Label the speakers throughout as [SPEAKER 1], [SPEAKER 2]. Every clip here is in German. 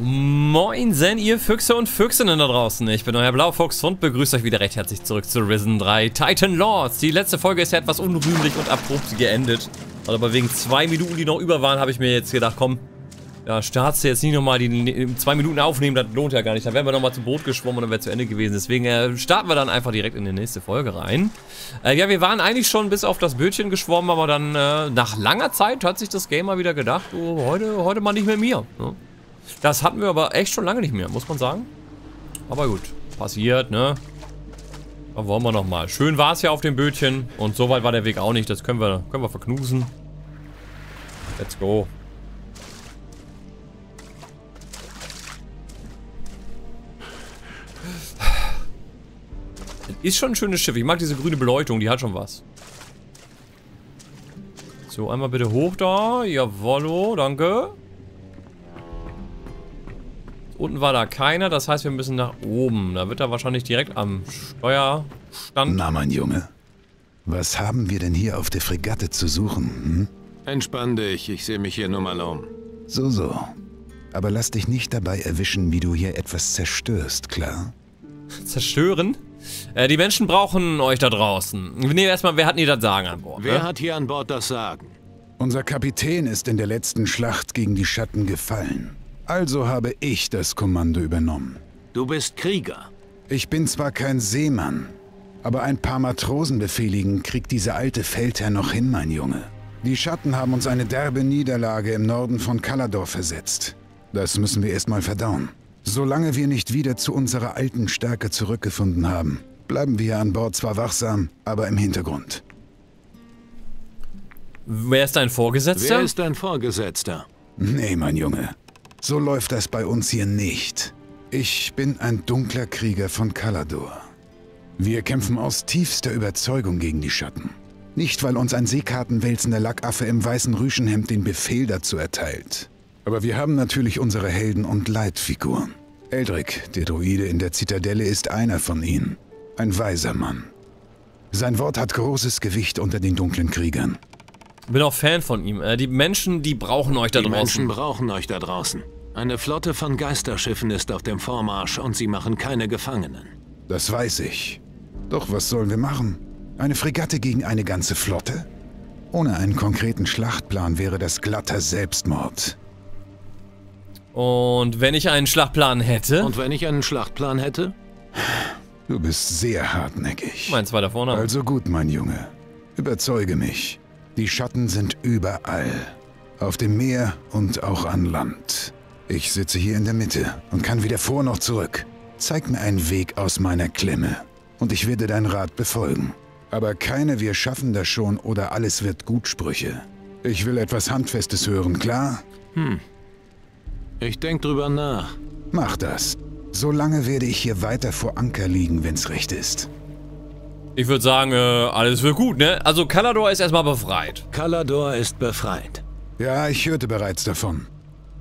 [SPEAKER 1] Moinsen, ihr Füchse und Füchsinnen da draußen. Ich bin euer Blaufuchs und begrüße euch wieder recht herzlich zurück zu Risen 3 Titan Lords. Die letzte Folge ist ja etwas unrühmlich und abrupt geendet. Aber wegen zwei Minuten, die noch über waren, habe ich mir jetzt gedacht, komm, ja, startst du jetzt nicht nochmal die zwei Minuten aufnehmen, das lohnt ja gar nicht. Da wären wir nochmal zum Boot geschwommen und dann wäre zu Ende gewesen. Deswegen äh, starten wir dann einfach direkt in die nächste Folge rein. Äh, ja, wir waren eigentlich schon bis auf das Bötchen geschwommen, aber dann äh, nach langer Zeit hat sich das Game mal wieder gedacht, oh, heute, heute mal nicht mehr mir. Ne? Das hatten wir aber echt schon lange nicht mehr, muss man sagen. Aber gut, passiert, ne? Da wollen wir nochmal. Schön war es ja auf dem Bötchen. Und so weit war der Weg auch nicht. Das können wir, können wir verknusen. Let's go. Das ist schon ein schönes Schiff. Ich mag diese grüne Beleuchtung. Die hat schon was. So, einmal bitte hoch da. Jawollo, danke. Unten war da keiner, das heißt, wir müssen nach oben. Da wird er wahrscheinlich direkt am Steuerstand.
[SPEAKER 2] Na, mein Junge. Was haben wir denn hier auf der Fregatte zu suchen? Hm?
[SPEAKER 3] Entspann dich, ich sehe mich hier nur mal um.
[SPEAKER 2] So, so. Aber lass dich nicht dabei erwischen, wie du hier etwas zerstörst, klar?
[SPEAKER 1] Zerstören? Äh, die Menschen brauchen euch da draußen. Nee, erstmal, wer hat nie das Sagen an Bord?
[SPEAKER 3] Wer ne? hat hier an Bord das Sagen?
[SPEAKER 2] Unser Kapitän ist in der letzten Schlacht gegen die Schatten gefallen. Also habe ich das Kommando übernommen.
[SPEAKER 3] Du bist Krieger.
[SPEAKER 2] Ich bin zwar kein Seemann, aber ein paar Matrosen befehligen kriegt dieser alte Feldherr noch hin, mein Junge. Die Schatten haben uns eine derbe Niederlage im Norden von Kalador versetzt. Das müssen wir erstmal verdauen. Solange wir nicht wieder zu unserer alten Stärke zurückgefunden haben, bleiben wir an Bord zwar wachsam, aber im Hintergrund.
[SPEAKER 1] Wer ist dein Vorgesetzter?
[SPEAKER 3] Wer ist dein Vorgesetzter?
[SPEAKER 2] Nee, mein Junge. So läuft das bei uns hier nicht. Ich bin ein dunkler Krieger von Kalador. Wir kämpfen aus tiefster Überzeugung gegen die Schatten. Nicht, weil uns ein seekartenwälzender Lackaffe im weißen Rüschenhemd den Befehl dazu erteilt. Aber wir haben natürlich unsere Helden und Leitfiguren. Eldrick, der Druide in der Zitadelle, ist einer von ihnen. Ein weiser Mann. Sein Wort hat großes Gewicht unter den dunklen Kriegern.
[SPEAKER 1] Bin auch Fan von ihm. Äh, die Menschen, die brauchen euch da
[SPEAKER 3] die
[SPEAKER 1] draußen.
[SPEAKER 3] Die Menschen brauchen euch da draußen. Eine Flotte von Geisterschiffen ist auf dem Vormarsch und sie machen keine Gefangenen.
[SPEAKER 2] Das weiß ich. Doch was sollen wir machen? Eine Fregatte gegen eine ganze Flotte? Ohne einen konkreten Schlachtplan wäre das glatter Selbstmord.
[SPEAKER 1] Und wenn ich einen Schlachtplan hätte?
[SPEAKER 3] Und wenn ich einen Schlachtplan hätte?
[SPEAKER 2] Du bist sehr hartnäckig.
[SPEAKER 1] Mein zweiter Vorname.
[SPEAKER 2] Also gut, mein Junge. Überzeuge mich. Die Schatten sind überall. Auf dem Meer und auch an Land. Ich sitze hier in der Mitte und kann weder vor noch zurück. Zeig mir einen Weg aus meiner Klemme. Und ich werde deinen Rat befolgen. Aber keine Wir schaffen das schon oder alles wird gut Sprüche. Ich will etwas Handfestes hören, klar?
[SPEAKER 3] Hm. Ich denk drüber nach.
[SPEAKER 2] Mach das. Solange werde ich hier weiter vor Anker liegen, wenn's recht ist.
[SPEAKER 1] Ich würde sagen, äh, alles wird gut, ne? Also Kalador ist erstmal befreit.
[SPEAKER 3] Kalador ist befreit.
[SPEAKER 2] Ja, ich hörte bereits davon.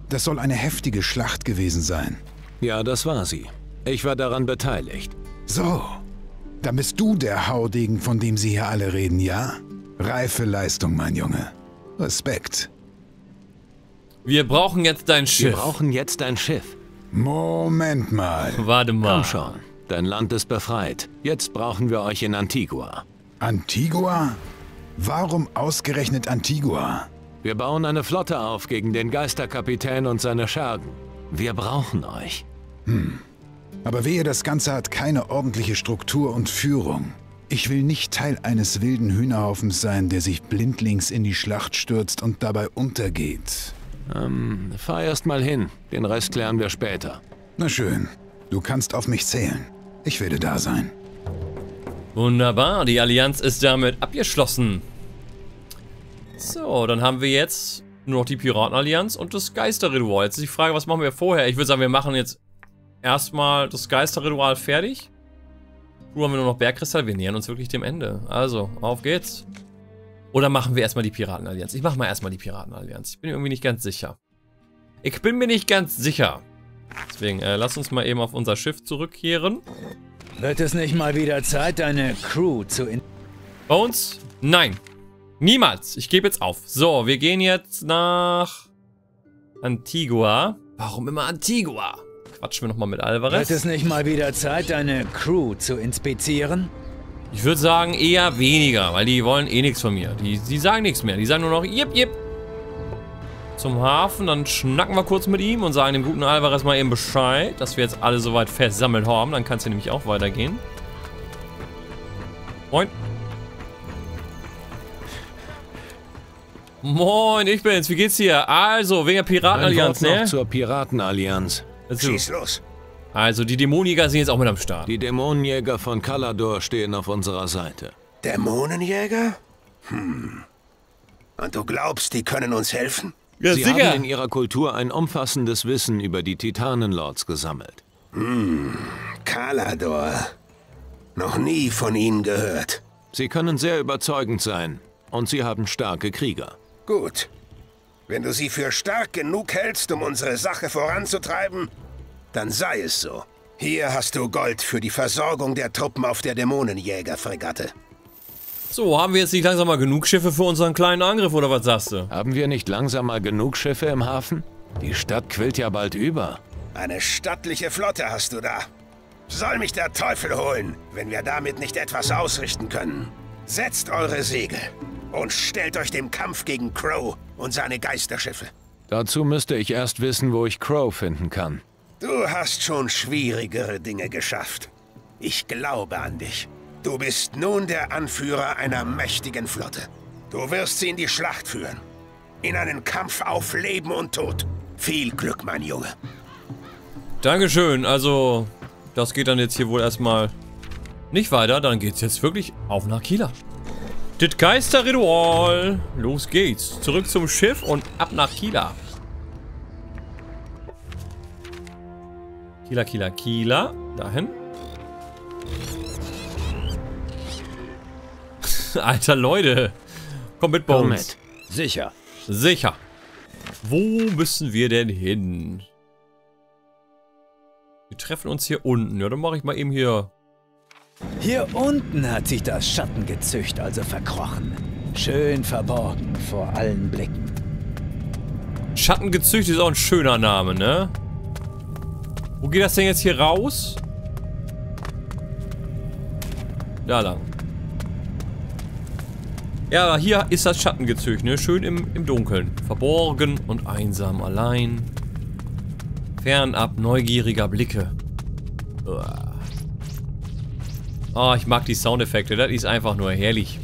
[SPEAKER 2] Das soll eine heftige Schlacht gewesen sein.
[SPEAKER 3] Ja, das war sie. Ich war daran beteiligt.
[SPEAKER 2] So, dann bist du der Haudegen, von dem Sie hier alle reden, ja? Reife Leistung, mein Junge. Respekt.
[SPEAKER 1] Wir brauchen jetzt dein Schiff.
[SPEAKER 3] Wir brauchen jetzt dein Schiff.
[SPEAKER 2] Moment mal.
[SPEAKER 1] Warte mal.
[SPEAKER 3] Komm schon. Dein Land ist befreit. Jetzt brauchen wir euch in Antigua.
[SPEAKER 2] Antigua? Warum ausgerechnet Antigua?
[SPEAKER 3] Wir bauen eine Flotte auf gegen den Geisterkapitän und seine Schergen. Wir brauchen euch.
[SPEAKER 2] Hm. Aber wehe, das Ganze hat keine ordentliche Struktur und Führung. Ich will nicht Teil eines wilden Hühnerhaufens sein, der sich blindlings in die Schlacht stürzt und dabei untergeht.
[SPEAKER 3] Ähm, fahr erst mal hin. Den Rest klären wir später.
[SPEAKER 2] Na schön. Du kannst auf mich zählen. Ich werde da sein.
[SPEAKER 1] Wunderbar, die Allianz ist damit abgeschlossen. So, dann haben wir jetzt nur noch die Piratenallianz und das Geisterritual. Jetzt ist die Frage, was machen wir vorher? Ich würde sagen, wir machen jetzt erstmal das Geisterritual fertig. Nun haben wir nur noch Bergkristall. Wir nähern uns wirklich dem Ende. Also, auf geht's. Oder machen wir erstmal die Piratenallianz? Ich mache mal erstmal die Piratenallianz. Ich bin irgendwie nicht ganz sicher. Ich bin mir nicht ganz sicher. Deswegen, äh, lass uns mal eben auf unser Schiff zurückkehren.
[SPEAKER 4] Wird es nicht mal wieder Zeit, deine Crew zu in...
[SPEAKER 1] Bones? Nein. Niemals. Ich gebe jetzt auf. So, wir gehen jetzt nach Antigua. Warum immer Antigua? Quatschen wir nochmal mit Alvarez.
[SPEAKER 4] Wird es nicht mal wieder Zeit, deine Crew zu inspizieren?
[SPEAKER 1] Ich würde sagen eher weniger, weil die wollen eh nichts von mir. Die, die sagen nichts mehr. Die sagen nur noch jip, jip. Zum Hafen, dann schnacken wir kurz mit ihm und sagen dem guten Alvarez mal eben Bescheid, dass wir jetzt alle soweit versammelt haben. Dann kann es hier nämlich auch weitergehen. Moin. Moin, ich bin's. Wie geht's dir? Also, wegen der Piratenallianz, ne?
[SPEAKER 3] zur Piratenallianz.
[SPEAKER 1] Also,
[SPEAKER 5] Schieß los.
[SPEAKER 1] also, die Dämonjäger sind jetzt auch mit am Start.
[SPEAKER 3] Die Dämonenjäger von Kalador stehen auf unserer Seite.
[SPEAKER 5] Dämonenjäger? Hm. Und du glaubst, die können uns helfen?
[SPEAKER 1] Ja,
[SPEAKER 3] Sie haben in ihrer Kultur ein umfassendes Wissen über die Titanenlords gesammelt.
[SPEAKER 5] Kalador. Noch nie von ihnen gehört.
[SPEAKER 3] Sie können sehr überzeugend sein. Und sie haben starke Krieger.
[SPEAKER 5] Gut. Wenn du sie für stark genug hältst, um unsere Sache voranzutreiben, dann sei es so. Hier hast du Gold für die Versorgung der Truppen auf der Dämonenjägerfregatte.
[SPEAKER 1] So, haben wir jetzt nicht langsam mal genug Schiffe für unseren kleinen Angriff, oder was sagst du?
[SPEAKER 3] Haben wir nicht langsam mal genug Schiffe im Hafen? Die Stadt quillt ja bald über.
[SPEAKER 5] Eine stattliche Flotte hast du da. Soll mich der Teufel holen, wenn wir damit nicht etwas ausrichten können. Setzt eure Segel und stellt euch dem Kampf gegen Crow und seine Geisterschiffe.
[SPEAKER 3] Dazu müsste ich erst wissen, wo ich Crow finden kann.
[SPEAKER 5] Du hast schon schwierigere Dinge geschafft. Ich glaube an dich. Du bist nun der Anführer einer mächtigen Flotte. Du wirst sie in die Schlacht führen. In einen Kampf auf Leben und Tod. Viel Glück, mein Junge.
[SPEAKER 1] Dankeschön, also, das geht dann jetzt hier wohl erstmal nicht weiter. Dann geht's jetzt wirklich auf nach Kieler. Das Geisterritual. Los geht's. Zurück zum Schiff und ab nach Kieler. Kieler, Kieler, Kieler. Dahin. Alter, Leute. Komm mit bei
[SPEAKER 3] Komm
[SPEAKER 1] uns.
[SPEAKER 3] mit.
[SPEAKER 4] Sicher.
[SPEAKER 1] Sicher. Wo müssen wir denn hin? Wir treffen uns hier unten. Ja, dann mache ich mal eben hier.
[SPEAKER 4] Hier unten hat sich das Schattengezücht also verkrochen. Schön verborgen vor allen Blicken.
[SPEAKER 1] Schattengezücht ist auch ein schöner Name, ne? Wo geht das denn jetzt hier raus? Da lang. Ja, hier ist das Schattengezücht, ne? Schön im, im Dunkeln. Verborgen und einsam allein. Fernab neugieriger Blicke. Uah. Oh, ich mag die Soundeffekte. Das ist einfach nur herrlich.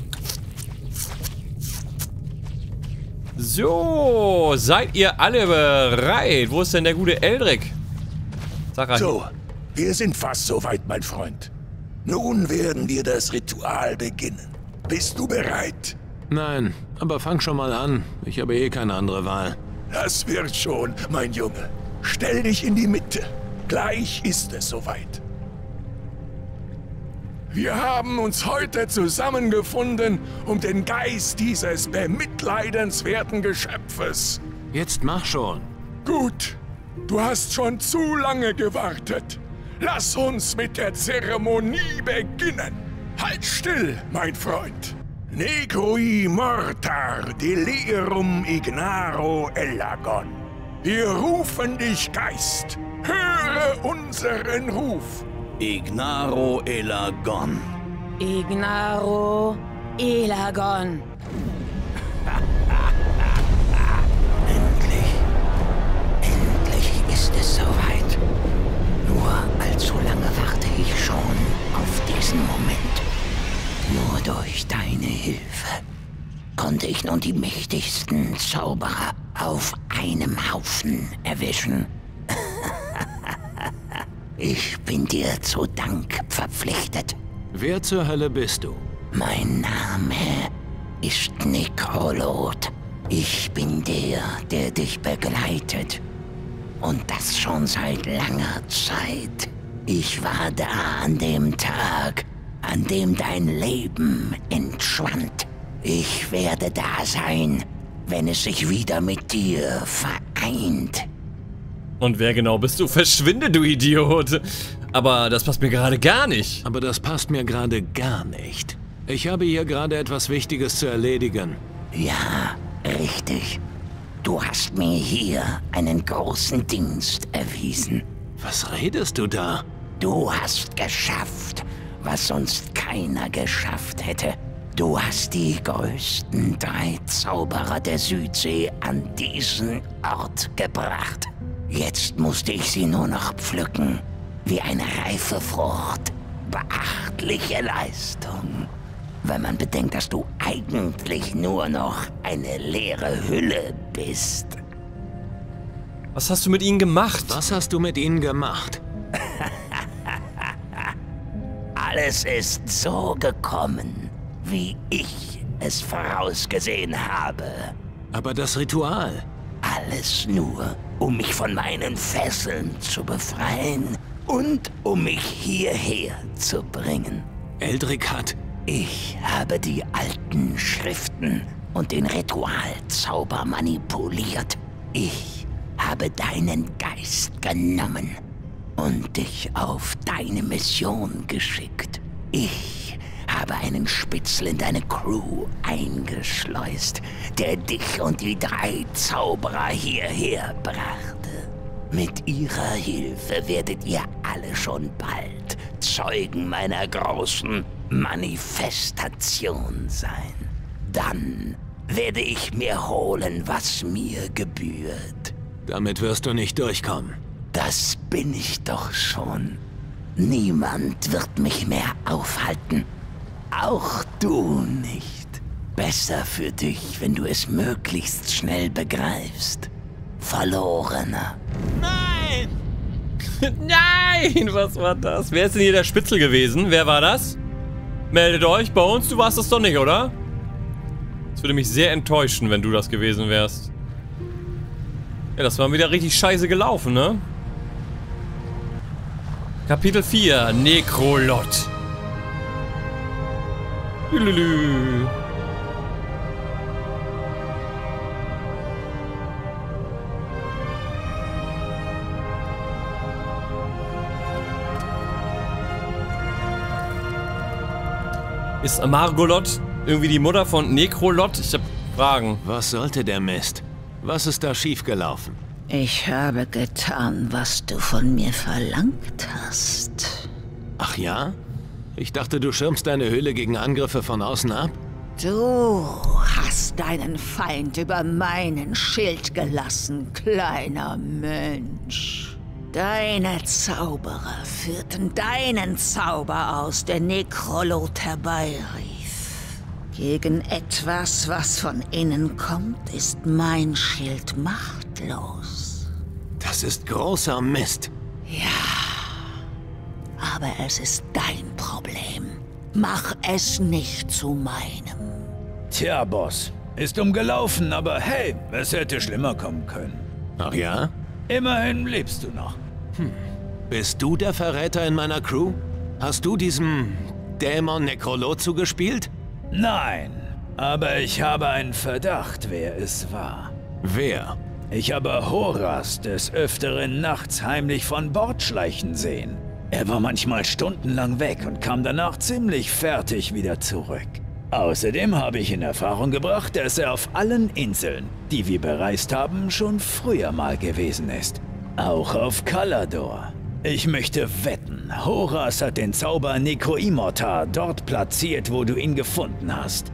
[SPEAKER 1] So, seid ihr alle bereit? Wo ist denn der gute Eldrick? Sag rein.
[SPEAKER 6] So, wir sind fast soweit, mein Freund. Nun werden wir das Ritual beginnen. Bist du bereit?
[SPEAKER 3] Nein, aber fang schon mal an. Ich habe eh keine andere Wahl.
[SPEAKER 6] Das wird schon, mein Junge. Stell dich in die Mitte. Gleich ist es soweit. Wir haben uns heute zusammengefunden, um den Geist dieses bemitleidenswerten Geschöpfes.
[SPEAKER 3] Jetzt mach schon.
[SPEAKER 6] Gut, du hast schon zu lange gewartet. Lass uns mit der Zeremonie beginnen. Halt still, mein Freund. Negrui mortar delirium ignaro elagon. Wir rufen dich, Geist. Höre unseren Ruf.
[SPEAKER 7] Ignaro Elagon.
[SPEAKER 8] Ignaro Elagon.
[SPEAKER 7] Endlich. Endlich ist es soweit. Nur allzu lange warte ich schon auf diesen Moment. Nur durch deine Hilfe konnte ich nun die mächtigsten Zauberer auf einem Haufen erwischen. Ich bin dir zu Dank verpflichtet.
[SPEAKER 3] Wer zur Hölle bist du?
[SPEAKER 7] Mein Name ist Nikolot. Ich bin der, der dich begleitet. Und das schon seit langer Zeit. Ich war da an dem Tag, an dem dein Leben entschwand. Ich werde da sein, wenn es sich wieder mit dir vereint.
[SPEAKER 1] Und wer genau bist du? Verschwinde, du Idiot! Aber das passt mir gerade gar nicht.
[SPEAKER 3] Aber das passt mir gerade gar nicht. Ich habe hier gerade etwas Wichtiges zu erledigen.
[SPEAKER 7] Ja, richtig. Du hast mir hier einen großen Dienst erwiesen.
[SPEAKER 3] Was redest du da?
[SPEAKER 7] Du hast geschafft, was sonst keiner geschafft hätte. Du hast die größten drei Zauberer der Südsee an diesen Ort gebracht. Jetzt musste ich sie nur noch pflücken, wie eine reife Frucht. Beachtliche Leistung. Wenn man bedenkt, dass du eigentlich nur noch eine leere Hülle bist.
[SPEAKER 1] Was hast du mit ihnen gemacht?
[SPEAKER 3] Was hast du mit ihnen gemacht?
[SPEAKER 7] Alles ist so gekommen, wie ich es vorausgesehen habe.
[SPEAKER 3] Aber das Ritual.
[SPEAKER 7] Alles nur, um mich von meinen Fesseln zu befreien und um mich hierher zu bringen.
[SPEAKER 3] Eldrick hat...
[SPEAKER 7] Ich habe die alten Schriften und den Ritualzauber manipuliert. Ich habe deinen Geist genommen und dich auf deine Mission geschickt. Ich habe einen Spitzel in deine Crew eingeschleust, der dich und die drei Zauberer hierher brachte. Mit ihrer Hilfe werdet ihr alle schon bald Zeugen meiner großen Manifestation sein. Dann werde ich mir holen, was mir gebührt.
[SPEAKER 3] Damit wirst du nicht durchkommen.
[SPEAKER 7] Das bin ich doch schon. Niemand wird mich mehr aufhalten. Auch du nicht. Besser für dich, wenn du es möglichst schnell begreifst. Verlorener.
[SPEAKER 3] Nein!
[SPEAKER 1] Nein, was war das? Wer ist denn hier der Spitzel gewesen? Wer war das? Meldet euch bei uns, du warst das doch nicht, oder? Es würde mich sehr enttäuschen, wenn du das gewesen wärst. Ja, das war wieder richtig scheiße gelaufen, ne? Kapitel 4, Nekrolot. Lülülü. Ist Margolot irgendwie die Mutter von Nekrolot? Ich hab Fragen.
[SPEAKER 3] Was sollte der Mist? Was ist da schiefgelaufen?
[SPEAKER 7] Ich habe getan, was du von mir verlangt hast.
[SPEAKER 3] Ach ja? Ich dachte, du schirmst deine Höhle gegen Angriffe von außen ab?
[SPEAKER 7] Du hast deinen Feind über meinen Schild gelassen, kleiner Mensch. Deine Zauberer führten deinen Zauber aus, der Nekrolot herbeirief. Gegen etwas, was von innen kommt, ist mein Schild machtlos.
[SPEAKER 3] Das ist großer Mist.
[SPEAKER 7] Aber es ist dein Problem. Mach es nicht zu meinem.
[SPEAKER 4] Tja, Boss. Ist umgelaufen, aber hey, es hätte schlimmer kommen können.
[SPEAKER 3] Ach ja?
[SPEAKER 4] Immerhin lebst du noch.
[SPEAKER 3] Bist du der Verräter in meiner Crew? Hast du diesem Dämon Nekrolot zugespielt?
[SPEAKER 4] Nein, aber ich habe einen Verdacht, wer es war.
[SPEAKER 3] Wer?
[SPEAKER 4] Ich habe Horas des Öfteren nachts heimlich von Bord schleichen sehen. Er war manchmal stundenlang weg und kam danach ziemlich fertig wieder zurück. Außerdem habe ich in Erfahrung gebracht, dass er auf allen Inseln, die wir bereist haben, schon früher mal gewesen ist. Auch auf Kalador. Ich möchte wetten, Horas hat den Zauber Necroimortar dort platziert, wo du ihn gefunden hast.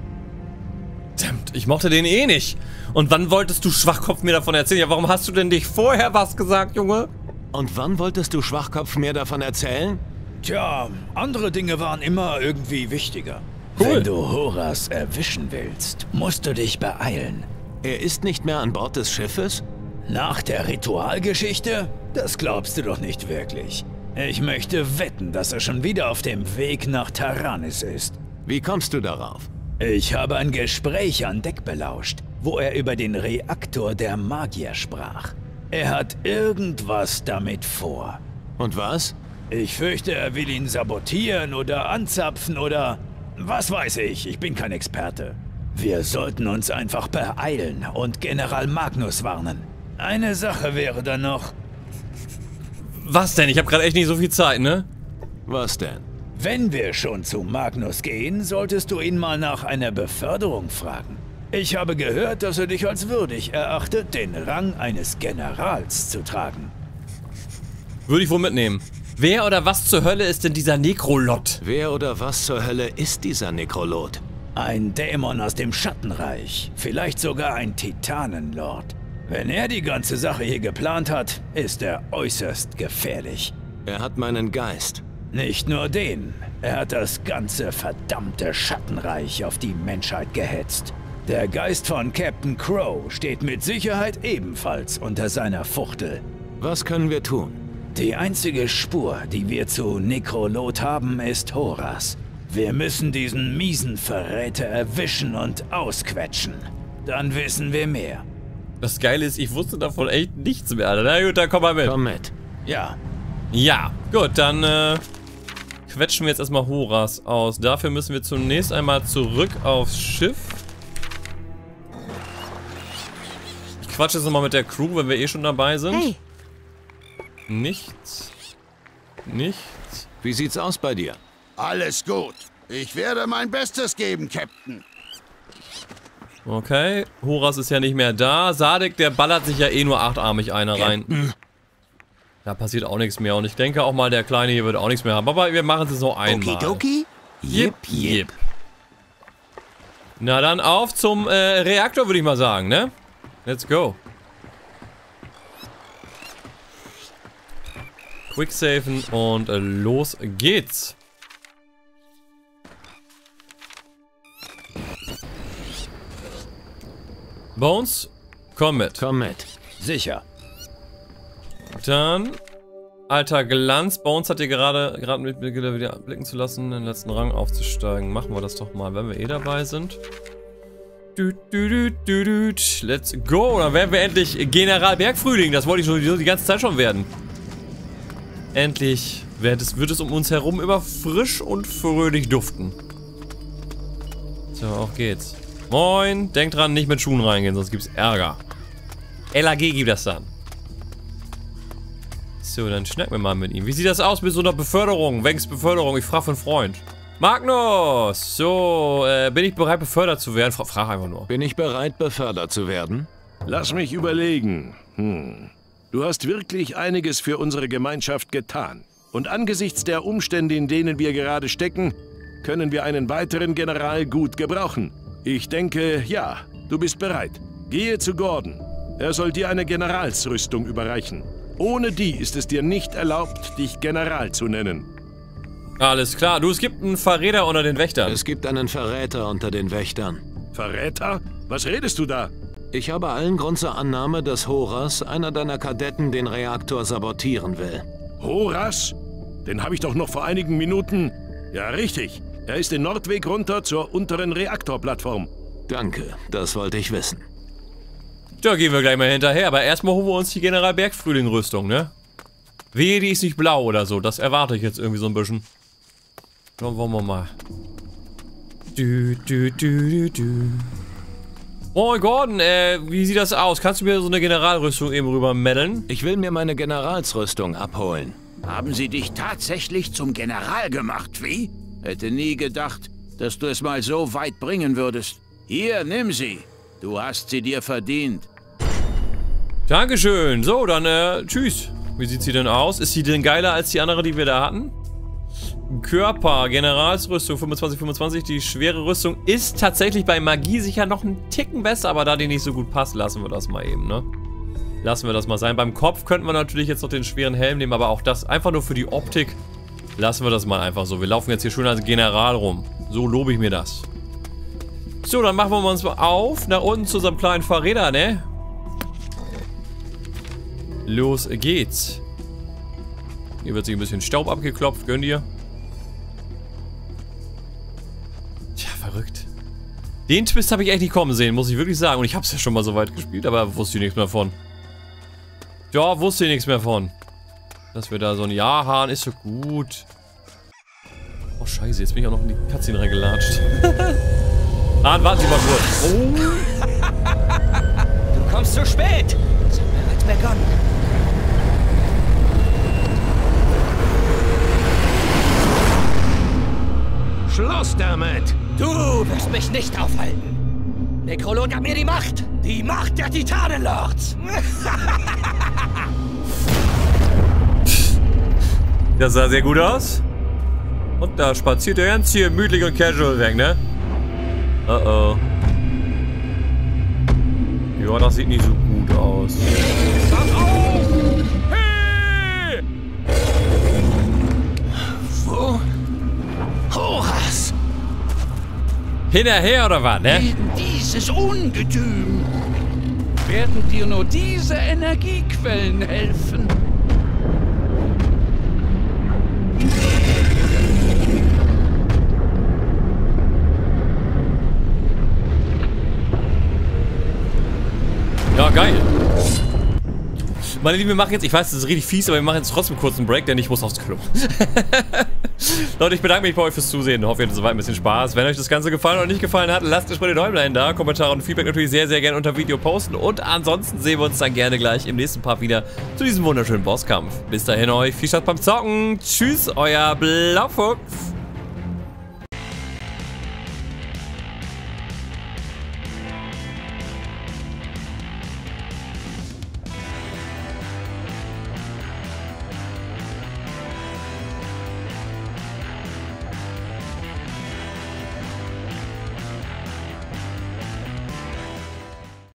[SPEAKER 1] Verdammt, ich mochte den eh nicht. Und wann wolltest du Schwachkopf mir davon erzählen? Ja, warum hast du denn dich vorher was gesagt, Junge?
[SPEAKER 3] Und wann wolltest du Schwachkopf mehr davon erzählen?
[SPEAKER 4] Tja, andere Dinge waren immer irgendwie wichtiger.
[SPEAKER 1] Cool.
[SPEAKER 4] Wenn du Horas erwischen willst, musst du dich beeilen.
[SPEAKER 3] Er ist nicht mehr an Bord des Schiffes?
[SPEAKER 4] Nach der Ritualgeschichte? Das glaubst du doch nicht wirklich. Ich möchte wetten, dass er schon wieder auf dem Weg nach Taranis ist.
[SPEAKER 3] Wie kommst du darauf?
[SPEAKER 4] Ich habe ein Gespräch an Deck belauscht, wo er über den Reaktor der Magier sprach. Er hat irgendwas damit vor.
[SPEAKER 3] Und was?
[SPEAKER 4] Ich fürchte, er will ihn sabotieren oder anzapfen oder... Was weiß ich, ich bin kein Experte. Wir sollten uns einfach beeilen und General Magnus warnen. Eine Sache wäre dann noch,
[SPEAKER 1] Was denn? Ich habe gerade echt nicht so viel Zeit, ne?
[SPEAKER 3] Was denn?
[SPEAKER 4] Wenn wir schon zu Magnus gehen, solltest du ihn mal nach einer Beförderung fragen. Ich habe gehört, dass er dich als würdig erachtet, den Rang eines Generals zu tragen.
[SPEAKER 1] Würde ich wohl mitnehmen. Wer oder was zur Hölle ist denn dieser Nekrolot?
[SPEAKER 3] Wer oder was zur Hölle ist dieser Nekrolot?
[SPEAKER 4] Ein Dämon aus dem Schattenreich. Vielleicht sogar ein Titanenlord. Wenn er die ganze Sache hier geplant hat, ist er äußerst gefährlich.
[SPEAKER 3] Er hat meinen Geist.
[SPEAKER 4] Nicht nur den. Er hat das ganze verdammte Schattenreich auf die Menschheit gehetzt. Der Geist von Captain Crow steht mit Sicherheit ebenfalls unter seiner Fuchtel.
[SPEAKER 3] Was können wir tun?
[SPEAKER 4] Die einzige Spur, die wir zu Nekrolot haben, ist Horas. Wir müssen diesen miesen Verräter erwischen und ausquetschen. Dann wissen wir mehr.
[SPEAKER 1] Das Geile ist, ich wusste davon echt nichts mehr. Na gut, dann komm mal mit.
[SPEAKER 3] Komm mit.
[SPEAKER 4] Ja,
[SPEAKER 1] Ja, gut, dann äh, quetschen wir jetzt erstmal Horas aus. Dafür müssen wir zunächst einmal zurück aufs Schiff. Ich quatsche jetzt nochmal mit der Crew, wenn wir eh schon dabei sind.
[SPEAKER 8] Hey,
[SPEAKER 1] Nichts. Nichts.
[SPEAKER 3] Wie sieht's aus bei dir?
[SPEAKER 9] Alles gut. Ich werde mein Bestes geben, Captain.
[SPEAKER 1] Okay, Horas ist ja nicht mehr da. Sadek, der ballert sich ja eh nur achtarmig einer rein. Da passiert auch nichts mehr. Und ich denke auch mal, der Kleine hier wird auch nichts mehr haben. Aber wir machen es so einmal.
[SPEAKER 9] Okidoki?
[SPEAKER 1] Jip, jip. Na dann auf zum äh, Reaktor, würde ich mal sagen, ne? Let's go. Quicksafen und äh, los geht's. Bones, komm mit.
[SPEAKER 3] Komm mit.
[SPEAKER 4] sicher.
[SPEAKER 1] Dann, alter Glanz. Bones hat dir gerade gerade mit mir wieder blicken zu lassen, den letzten Rang aufzusteigen. Machen wir das doch mal, wenn wir eh dabei sind. Du, du, du. Let's go. Dann werden wir endlich General Bergfrühling. Das wollte ich sowieso die ganze Zeit schon werden. Endlich wird es, wird es um uns herum immer frisch und fröhlich duften. So, auf geht's. Moin. Denkt dran, nicht mit Schuhen reingehen, sonst gibt's Ärger. LAG gibt das dann. So, dann schnacken wir mal mit ihm. Wie sieht das aus mit so einer Beförderung? Wenks Beförderung? Ich frage einen Freund. Magnus! So, äh, bin ich bereit, befördert zu werden? Fra frag einfach nur.
[SPEAKER 3] Bin ich bereit, befördert zu werden?
[SPEAKER 6] Lass mich überlegen. Hm. Du hast wirklich einiges für unsere Gemeinschaft getan. Und angesichts der Umstände, in denen wir gerade stecken, können wir einen weiteren General gut gebrauchen. Ich denke, ja, du bist bereit. Gehe zu Gordon. Er soll dir eine Generalsrüstung überreichen. Ohne die ist es dir nicht erlaubt, dich General zu nennen.
[SPEAKER 1] Alles klar. Du, es gibt einen Verräter unter den Wächtern.
[SPEAKER 3] Es gibt einen Verräter unter den Wächtern.
[SPEAKER 6] Verräter? Was redest du da?
[SPEAKER 3] Ich habe allen Grund zur Annahme, dass Horas, einer deiner Kadetten, den Reaktor sabotieren will.
[SPEAKER 6] Horas? Den habe ich doch noch vor einigen Minuten... Ja, richtig. Er ist den Nordweg runter zur unteren Reaktorplattform.
[SPEAKER 3] Danke, das wollte ich wissen.
[SPEAKER 1] Da gehen wir gleich mal hinterher. Aber erstmal holen wir uns die General Bergfrühling-Rüstung, ne? Wehe, die ist nicht blau oder so. Das erwarte ich jetzt irgendwie so ein bisschen. Dann wollen wir mal. Du, du, du, du, du. Oh, Gordon, äh, wie sieht das aus? Kannst du mir so eine Generalrüstung eben rüber meddeln?
[SPEAKER 3] Ich will mir meine Generalsrüstung abholen.
[SPEAKER 9] Haben sie dich tatsächlich zum General gemacht, wie? Hätte nie gedacht, dass du es mal so weit bringen würdest. Hier, nimm sie. Du hast sie dir verdient.
[SPEAKER 1] Dankeschön. So, dann, äh, tschüss. Wie sieht sie denn aus? Ist sie denn geiler als die andere, die wir da hatten? Körper, Generalsrüstung 25, 25. Die schwere Rüstung ist tatsächlich bei Magie sicher noch einen Ticken besser, aber da die nicht so gut passt, lassen wir das mal eben, ne? Lassen wir das mal sein. Beim Kopf könnten wir natürlich jetzt noch den schweren Helm nehmen, aber auch das einfach nur für die Optik. Lassen wir das mal einfach so. Wir laufen jetzt hier schön als General rum. So lobe ich mir das. So, dann machen wir uns mal auf. Nach unten zu unserem kleinen Verräter, ne? Los geht's. Hier wird sich ein bisschen Staub abgeklopft. Gönnt ihr? Tja, verrückt. Den Twist habe ich echt nicht kommen sehen, muss ich wirklich sagen. Und ich habe es ja schon mal so weit gespielt, aber wusste ich nichts mehr von. Ja, wusste ich nichts mehr von. Dass wir da so ein Ja-Hahn ist so gut. Oh, scheiße, jetzt bin ich auch noch in die Cutscene reingelatscht. Hahn, warten Sie mal kurz. Oh,
[SPEAKER 8] du kommst zu spät. Es hat bereits begonnen.
[SPEAKER 3] Schluss damit!
[SPEAKER 8] Du wirst mich nicht aufhalten. Necrolord gab mir die Macht. Die Macht der Titanenlords.
[SPEAKER 1] Das sah sehr gut aus. Und da spaziert er ganz hier mütlich und casual weg, ne? Oh oh. Ja, das sieht nicht so gut aus. Hinterher oder was, ne?
[SPEAKER 9] Gegen dieses Ungetüm werden dir nur diese Energiequellen helfen.
[SPEAKER 1] Ja, geil. Meine Lieben, wir machen jetzt, ich weiß, das ist richtig fies, aber wir machen jetzt trotzdem kurz einen Break, denn ich muss aufs Klo. Leute, ich bedanke mich bei euch fürs Zusehen. Hoffe, ihr hattet soweit ein bisschen Spaß. Wenn euch das Ganze gefallen oder nicht gefallen hat, lasst es mal den Däumlein da. Kommentare und Feedback natürlich sehr, sehr gerne unter Video posten. Und ansonsten sehen wir uns dann gerne gleich im nächsten Part wieder zu diesem wunderschönen Bosskampf. Bis dahin euch, viel Spaß beim Zocken. Tschüss, euer Blaufuchs.